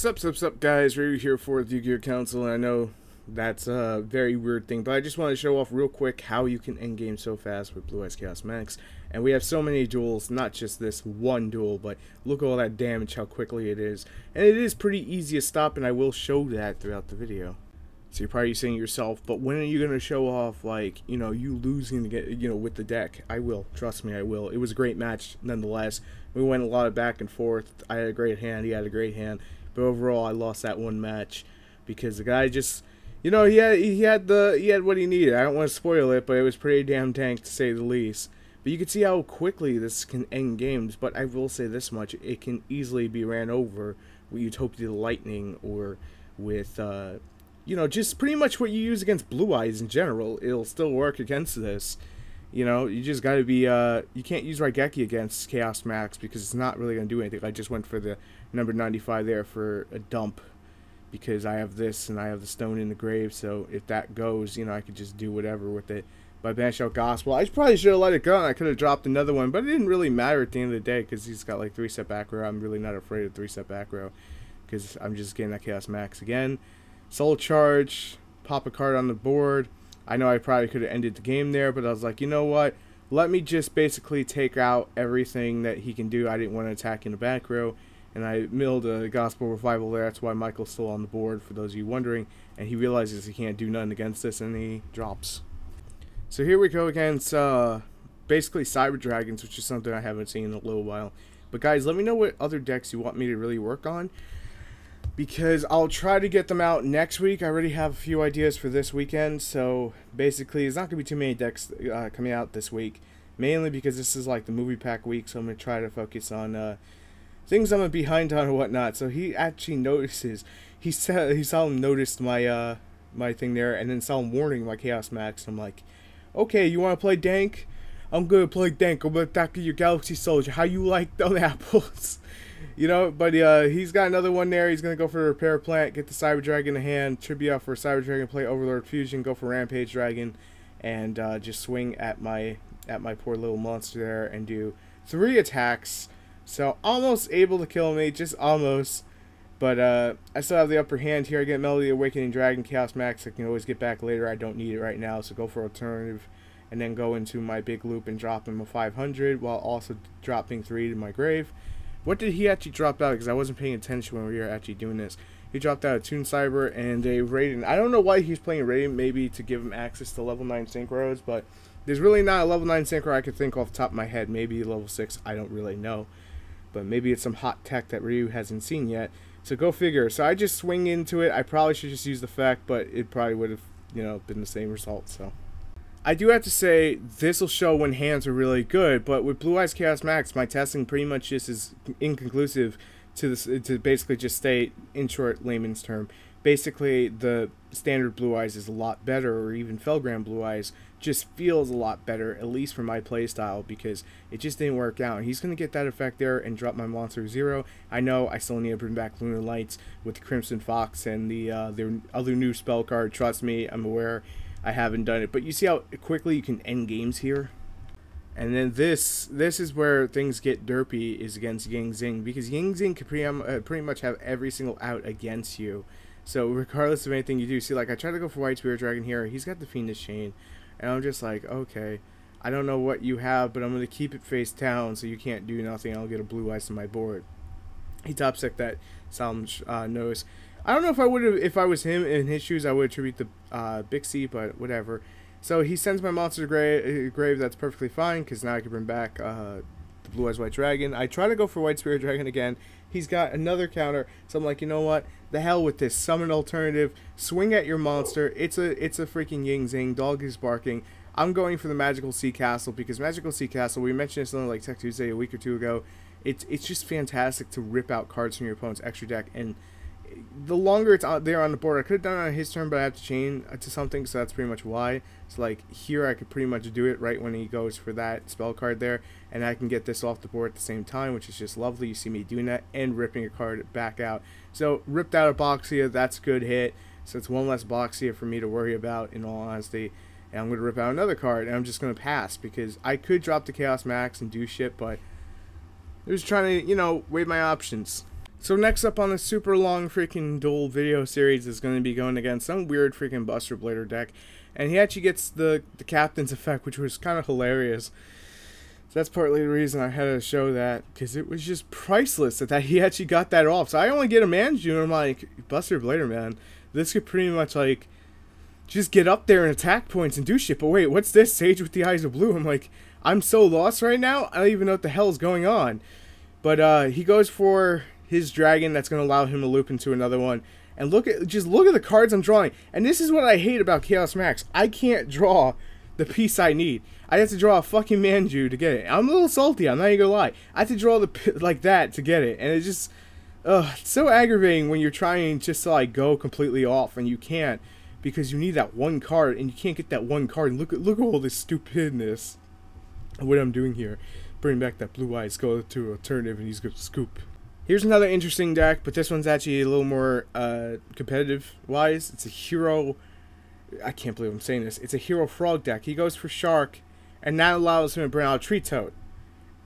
Sup, sup, sup, guys. Ryu here for the Yu-Gi-Oh! Council, and I know that's a very weird thing, but I just want to show off real quick how you can end game so fast with Blue Eyes Chaos Max. And we have so many duels, not just this one duel, but look at all that damage, how quickly it is. And it is pretty easy to stop, and I will show that throughout the video. So you're probably saying to yourself, but when are you going to show off, like, you know, you losing get, you know, with the deck? I will. Trust me, I will. It was a great match, nonetheless. We went a lot of back and forth. I had a great hand. He had a great hand. But overall, I lost that one match because the guy just, you know, he had, he had the, he had what he needed. I don't want to spoil it, but it was pretty damn tank to say the least. But you can see how quickly this can end games. But I will say this much: it can easily be ran over with Utopia Lightning or with, uh, you know, just pretty much what you use against Blue Eyes in general. It'll still work against this. You know, you just got to be, uh, you can't use Raigeki against Chaos Max because it's not really going to do anything. I just went for the number 95 there for a dump because I have this and I have the stone in the grave. So if that goes, you know, I could just do whatever with it. By Banish Gospel, I probably should have let it go and I could have dropped another one, but it didn't really matter at the end of the day because he's got like three step back row. I'm really not afraid of three step back row because I'm just getting that Chaos Max again. Soul Charge, pop a card on the board. I know I probably could have ended the game there, but I was like, you know what? Let me just basically take out everything that he can do. I didn't want to attack in the back row, and I milled a Gospel Revival there. That's why Michael's still on the board, for those of you wondering. And he realizes he can't do nothing against this, and he drops. So here we go against uh, basically Cyber Dragons, which is something I haven't seen in a little while. But guys, let me know what other decks you want me to really work on because I'll try to get them out next week. I already have a few ideas for this weekend, so basically, it's not going to be too many decks uh, coming out this week. Mainly because this is like the movie pack week, so I'm going to try to focus on uh, things I'm behind on and whatnot. So he actually notices. He said he saw him noticed my uh, my thing there, and then saw him warning my Chaos Max. I'm like, okay, you want to play Dank? I'm gonna play Dank. I'm gonna attack your Galaxy Soldier. How you like them apples? you know, but uh, he's got another one there. He's to go for the Repair Plant, get the Cyber Dragon in hand, tribute for Cyber Dragon, play Overload Fusion, go for Rampage Dragon, and uh, just swing at my at my poor little monster there and do three attacks. So almost able to kill me, just almost. But uh, I still have the upper hand here. I get Melody Awakening Dragon, Chaos Max. I can always get back later. I don't need it right now, so go for alternative. And then go into my big loop and drop him a 500 while also dropping 3 to my grave. What did he actually drop out? Because I wasn't paying attention when we were actually doing this. He dropped out a Toon Cyber and a Raiden. I don't know why he's playing Raiden, maybe to give him access to level 9 Synchros, but there's really not a level 9 Synchro I could think off the top of my head. Maybe level 6, I don't really know. But maybe it's some hot tech that Ryu hasn't seen yet. So go figure. So I just swing into it. I probably should just use the fact, but it probably would have, you know, been the same result, so... I do have to say, this will show when hands are really good, but with Blue Eyes Chaos Max, my testing pretty much just is inconclusive to this to basically just state in short layman's term. Basically, the standard Blue Eyes is a lot better, or even Felgrand Blue Eyes just feels a lot better, at least for my playstyle, because it just didn't work out. He's going to get that effect there and drop my monster zero. I know I still need to bring back Lunar Lights with Crimson Fox and the uh, their other new spell card. Trust me, I'm aware I haven't done it. But you see how quickly you can end games here? And then this this is where things get derpy is against Yang Zing because Yang Zing can pretty, um, uh, pretty much have every single out against you. So regardless of anything you do, see like I try to go for White Spirit Dragon here. He's got the Fiendish Chain, and I'm just like, okay, I don't know what you have, but I'm gonna keep it face down so you can't do nothing. I'll get a Blue Eyes on my board. He top sick that Salem uh, knows. I don't know if I would have, if I was him in his shoes, I would attribute the uh, Bixie, but whatever. So he sends my monster to grave, grave that's perfectly fine, because now I can bring back uh, Blue Eyes White Dragon. I try to go for White Spirit Dragon again. He's got another counter, so I'm like, you know what? The hell with this. Summon alternative. Swing at your monster. It's a it's a freaking Yang Zing. Dog is barking. I'm going for the Magical Sea Castle because Magical Sea Castle, we mentioned this on like Tech Tuesday a week or two ago. It's it's just fantastic to rip out cards from your opponent's extra deck and the longer it's out there on the board, I could have done it on his turn, but I have to chain uh, to something, so that's pretty much why. So like here, I could pretty much do it right when he goes for that spell card there, and I can get this off the board at the same time, which is just lovely. You see me doing that and ripping a card back out. So ripped out a Boxia, that's a good hit. So it's one less Boxia for me to worry about, in all honesty. And I'm going to rip out another card, and I'm just going to pass, because I could drop the Chaos Max and do shit, but I was trying to, you know, weigh my options. So next up on the super long freaking duel video series is going to be going against some weird freaking Buster Blader deck. And he actually gets the, the captain's effect, which was kind of hilarious. So that's partly the reason I had to show that, because it was just priceless that, that he actually got that off. So I only get a Manju, and I'm like, Buster Blader, man, this could pretty much, like, just get up there and attack points and do shit. But wait, what's this? Sage with the eyes of blue. I'm like, I'm so lost right now, I don't even know what the hell's going on. But uh, he goes for his dragon that's going to allow him to loop into another one. And look at just look at the cards I'm drawing. And this is what I hate about Chaos Max. I can't draw the piece I need. I have to draw a fucking Manju to get it. I'm a little salty. I'm not even gonna lie. I have to draw the like that to get it, and it's just, ugh, it's so aggravating when you're trying just to like go completely off and you can't because you need that one card and you can't get that one card. And look at look at all this stupidness. What I'm doing here, bring back that blue eyes, go to alternative, and he's gonna scoop. Here's another interesting deck, but this one's actually a little more uh, competitive wise. It's a hero. I can't believe I'm saying this. It's a hero frog deck. He goes for shark, and that allows him to bring out Tree Toad.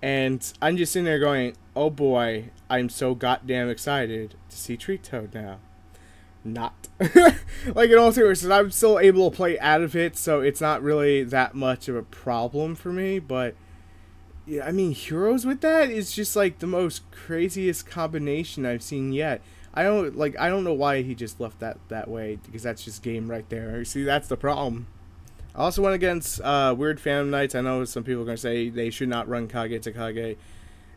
And I'm just sitting there going, oh boy, I'm so goddamn excited to see Tree Toad now. Not. like in all seriousness, I'm still able to play out of it, so it's not really that much of a problem for me, but yeah, I mean, heroes with that is just like the most craziest combination I've seen yet. I don't like. I don't know why he just left that that way because that's just game right there. See, that's the problem. I also went against uh, Weird Phantom Knights. I know some people are gonna say they should not run Kage to Kage.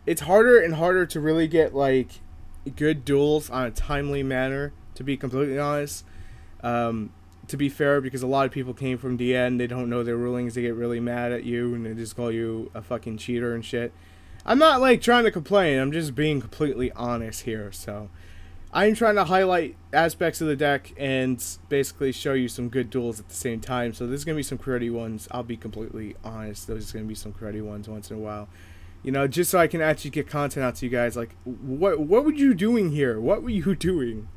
It's harder and harder to really get like good duels on a timely manner. To be completely honest, um, to be fair, because a lot of people came from DN, they don't know their rulings, they get really mad at you and they just call you a fucking cheater and shit. I'm not like trying to complain, I'm just being completely honest here, so I'm trying to highlight aspects of the deck and basically show you some good duels at the same time. So there's gonna be some cruddy ones. I'll be completely honest. There's gonna be some cruddy ones once in a while. You know, just so I can actually get content out to you guys. Like, what what were you doing here? What were you doing?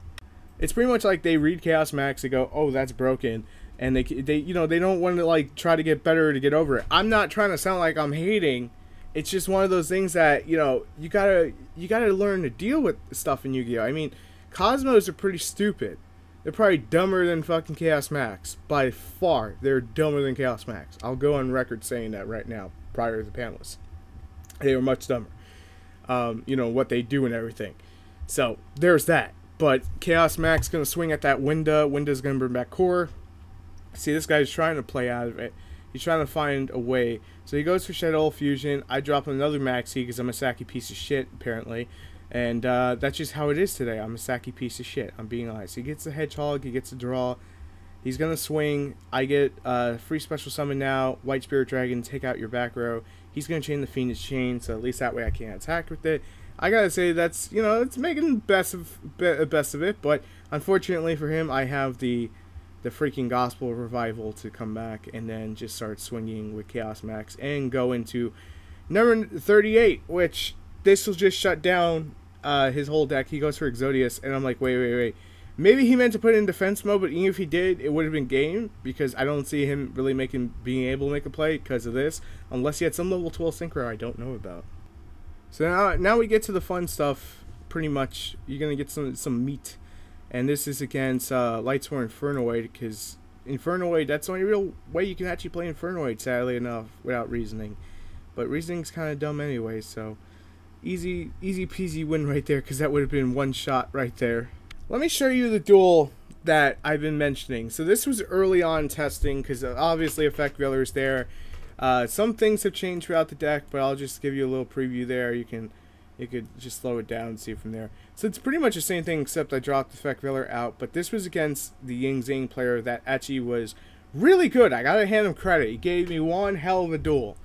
It's pretty much like they read Chaos Max, they go, "Oh, that's broken," and they they you know they don't want to like try to get better to get over it. I'm not trying to sound like I'm hating. It's just one of those things that you know you gotta you gotta learn to deal with stuff in Yu-Gi-Oh. I mean, Kozmos are pretty stupid. They're probably dumber than fucking Chaos Max by far. They're dumber than Chaos Max. I'll go on record saying that right now, prior to the panelists. They are much dumber. Um, you know what they do and everything. So there's that. But Chaos Max is going to swing at that Winda. Winda's going to bring back Core. See, this guy's trying to play out of it. He's trying to find a way. So he goes for Shadow Fusion. I drop another Maxi because I'm a sacky piece of shit, apparently. And uh, that's just how it is today. I'm a sacky piece of shit. I'm being honest. He gets a Hedgehog. He gets a draw. He's going to swing. I get uh, free special summon now. White Spirit Dragon, take out your back row. He's going to chain the Fiendish Chain, so at least that way I can't attack with it. I gotta say that's you know it's making best of best of it, but unfortunately for him, I have the the freaking gospel revival to come back and then just start swinging with Chaos Max and go into number 38, which this will just shut down uh, his whole deck. He goes for Exodius, and I'm like, wait, wait, wait. Maybe he meant to put it in defense mode, but even if he did, it would have been game because I don't see him really making being able to make a play because of this, unless he had some level 12 synchro I don't know about. So now, now we get to the fun stuff. Pretty much, you're gonna get some some meat, and this is against uh, Lightsworn Infernoid because Infernoid that's the only real way you can actually play Infernoid. Sadly enough, without reasoning, but reasoning's kind of dumb anyway. So easy easy peasy win right there because that would have been one shot right there. Let me show you the duel that I've been mentioning. So this was early on testing because obviously Effect Veiler is there. Uh, some things have changed throughout the deck, but I'll just give you a little preview there. You can you could just slow it down and see from there. So it's pretty much the same thing except I dropped the Effect Veiler out, but this was against the Yang Zing player that actually was really good. I gotta hand him credit. He gave me one hell of a duel.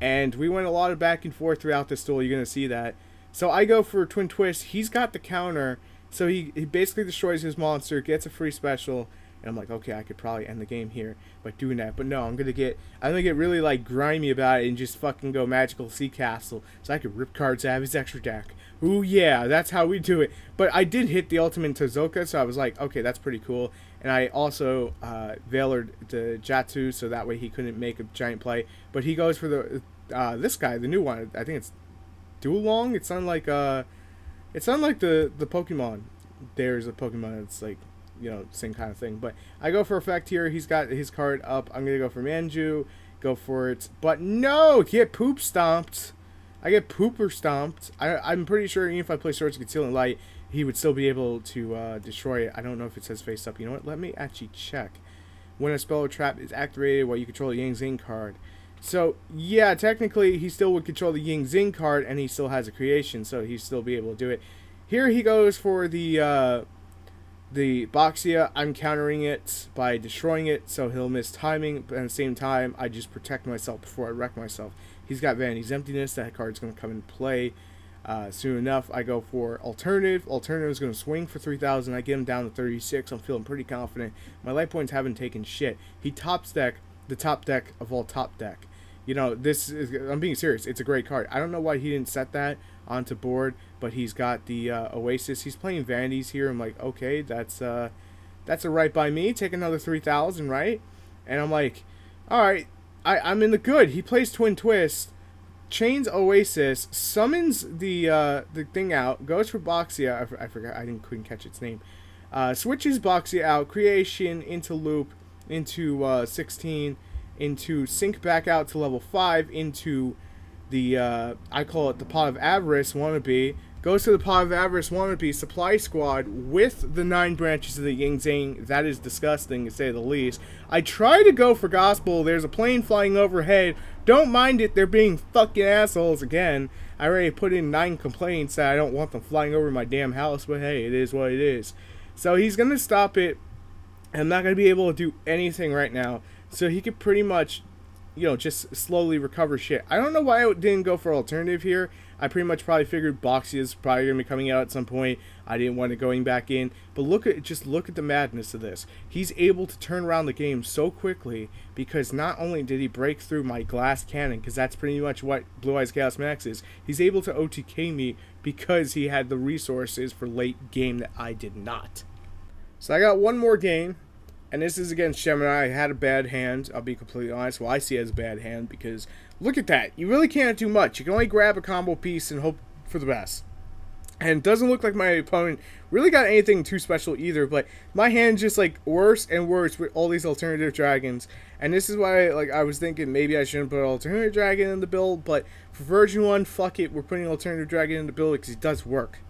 And we went a lot of back and forth throughout this duel. You're gonna see that. So I go for Twin Twist. He's got the counter. So he, he basically destroys his monster, gets a free special, and I'm like, okay, I could probably end the game here by doing that. But no, I'm gonna get I'm gonna get really like grimy about it and just fucking go magical sea castle so I could rip cards out of his extra deck. Ooh yeah, that's how we do it. But I did hit the ultimate Tezoka, so I was like, okay, that's pretty cool. And I also uh, veilered the Jatsu, so that way he couldn't make a giant play. But he goes for the uh, this guy, the new one. I think it's Duolong. It's unlike uh, It's unlike the the Pokemon. There's a Pokemon that's like, you know, same kind of thing. But I go for effect here. He's got his card up. I'm gonna go for Manju. Go for it. But no, get poop stomped. I get pooper stomped. I, I'm pretty sure even if I play Swords of Concealing Light, he would still be able to uh, destroy it. I don't know if it says face up. You know what? Let me actually check. When a spell or trap is activated while you control a Yang Zing card. So, yeah, technically he still would control the Yang Zing card and he still has a creation, so he'd still be able to do it. Here he goes for the uh, the Boxia. I'm countering it by destroying it, so he'll miss timing, but at the same time, I just protect myself before I wreck myself. He's got Vanity's Emptiness. That card's going to come into play. Uh, soon enough, I go for alternative. Alternative is going to swing for 3,000. I get him down to 36. I'm feeling pretty confident. My life points haven't taken shit. He tops deck the top deck of all top deck. You know, this is, I'm being serious. It's a great card. I don't know why he didn't set that onto board, but he's got the uh, Oasis. He's playing Vanities here. I'm like, okay, that's uh, that's a right by me. Take another 3,000, right? And I'm like, all right, I, I'm in the good. He plays Twin Twist chains Oasis, summons the uh, the thing out, goes for Boxia. I, I forgot, I didn't couldn't catch its name. Uh, switches Boxia out, creation into loop, into uh, 16, into sync back out to level 5, into the uh, I call it the pot of avarice wannabe. Goes to the pot of avarice wannabe supply squad with the nine branches of the Yang Zing. That is disgusting to say the least. I try to go for gospel. There's a plane flying overhead don't mind it, they're being fucking assholes again. I already put in nine complaints that I don't want them flying over my damn house, but hey, it is what it is. So he's to stop it. I'm not to be able to do anything right now. So he could pretty much, you know, just slowly recover shit. I don't know why I didn't go for alternative here. I pretty much probably figured Boxy is probably going to be coming out at some point. I didn't want it going back in. But look at just look at the madness of this. He's able to turn around the game so quickly because not only did he break through my glass cannon, because that's pretty much what Blue Eyes Chaos Max is, he's able to OTK me because he had the resources for late game that I did not. So I got one more game, and this is against Gemini. I had a bad hand, I'll be completely honest. Well, I see it as a bad hand because Look at that. You really can't do much. You can only grab a combo piece and hope for the best. And doesn't look like my opponent really got anything too special either, but my hand's just like worse and worse with all these alternative dragons. And this is why like I was thinking maybe I shouldn't put alternative dragon in the build, but for version 1, fuck it, we're putting alternative dragon in the build because he does work.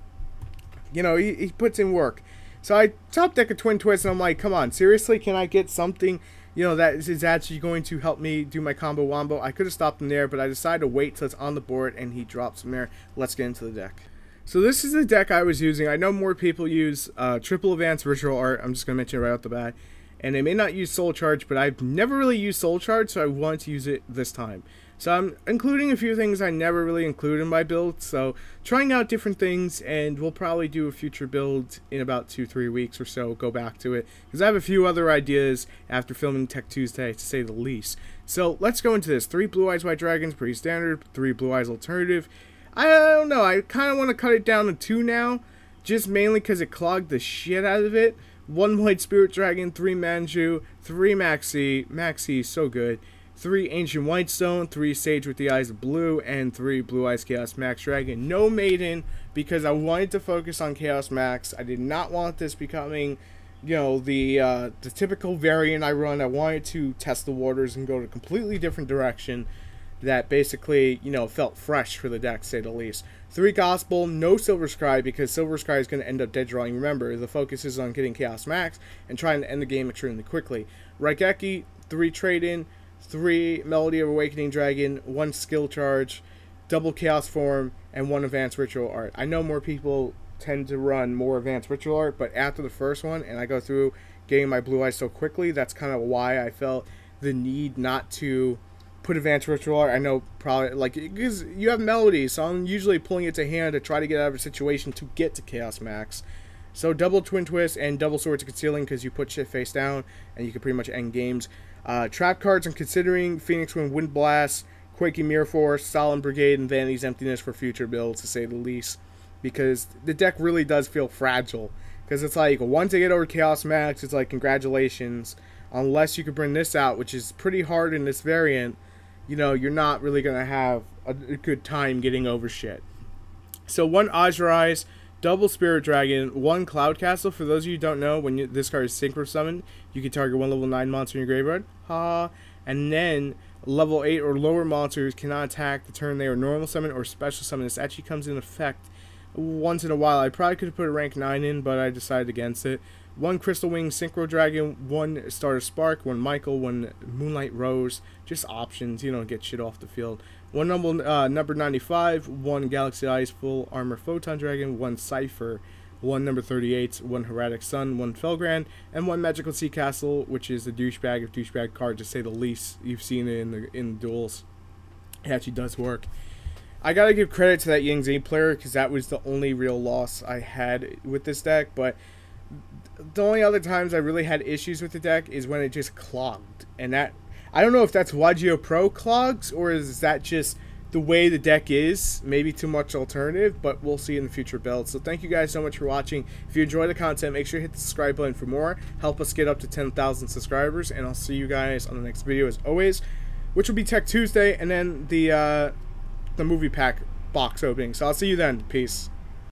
You know, he, he puts in work. So I top deck a twin twist and I'm like, come on, seriously, can I get something you know, that is actually going to help me do my combo wombo. I could have stopped him there, but I decided to wait till it's on the board and he drops him there. Let's get into the deck. So this is the deck I was using. I know more people use uh, Triple Advanced Ritual Art. I'm just going to mention it right off the bat. And they may not use Soul Charge, but I've never really used Soul Charge, so I wanted to use it this time. So I'm including a few things I never really include in my build. So trying out different things, and we'll probably do a future build in about two, three weeks or so. Go back to it because I have a few other ideas after filming Tech Tuesday, to say the least. So let's go into this. Three Blue Eyes White Dragons, pretty standard. Three Blue Eyes Alternative. I don't know. I kind of want to cut it down to two now, just mainly because it clogged the shit out of it. One White Spirit Dragon, three Manju, three Maxi. Maxi, so good three Ancient Whitestone, three Sage with the Eyes of Blue, and three Blue Eyes Chaos Max Dragon. No Maiden, because I wanted to focus on Chaos Max. I did not want this becoming, you know, the uh, the typical variant I run. I wanted to test the waters and go to a completely different direction that basically, you know, felt fresh for the deck, say the least. Three Gospel, no Silver's Cry, because Silver's Cry is going to end up dead drawing. Remember, the focus is on getting Chaos Max and trying to end the game extremely quickly. Raigeki, three Trade In, three Melody of Awakening Dragon, one Soul Charge, double Chaos Form, and one Advanced Ritual Art. I know more people tend to run more Advanced Ritual Art, but after the first one, and I go through getting my Blue Eyes so quickly, that's kind of why I felt the need not to put Advanced Ritual Art. I know probably, like, because you have Melody, so I'm usually pulling it to hand to try to get out of a situation to get to Chaos Max. So double Twin Twist and double Swords of Concealing because you put shit face down and you can pretty much end games. Uh, trap cards I'm considering Phoenix Wing, Wind Blast, Quaking Mirror Force, Solemn Brigade, and Vanity's Emptiness for future builds, to say the least. Because the deck really does feel fragile. Because it's like, once I get over Chaos Max, it's like, congratulations. Unless you can bring this out, which is pretty hard in this variant, you know, you're not really going to have a, a, good time getting over shit. So one Azure Eyes, double Spirit Dragon, one Cloud Castle. For those of you who don't know, when you, this card is Synchro Summoned, you can target one level 9 monster in your graveyard. Ha! And then level 8 or lower monsters cannot attack the turn they are normal summon or special summon. This actually comes in effect once in a while. I probably could have put a rank 9 in, but I decided against it. One Crystal Wing Synchro Dragon, one Stardust Spark, one Michael, one Moonlight Rose. Just options, you know, get shit off the field. One number, uh, number 95, one Galaxy Eyes Full Armor Photon Dragon, one Cipher, one number 38, one Heraldic Sun, one Felgrand, and one Magical Sea Castle, which is the douchebag of douchebag card, to say the least. You've seen it in the in the duels. It actually does work. I gotta give credit to that Yang Z player because that was the only real loss I had with this deck, but the only other times I really had issues with the deck is when it just clogged. And that I don't know if that's YGO Pro clogs or is that just the way the deck is, maybe too much alternative, but we'll see in the future builds. So thank you guys so much for watching. If you enjoy the content, make sure to hit the subscribe button for more. Help us get up to 10,000 subscribers, and I'll see you guys on the next video as always, which will be Tech Tuesday, and then the uh, the movie pack box opening. So I'll see you then. Peace.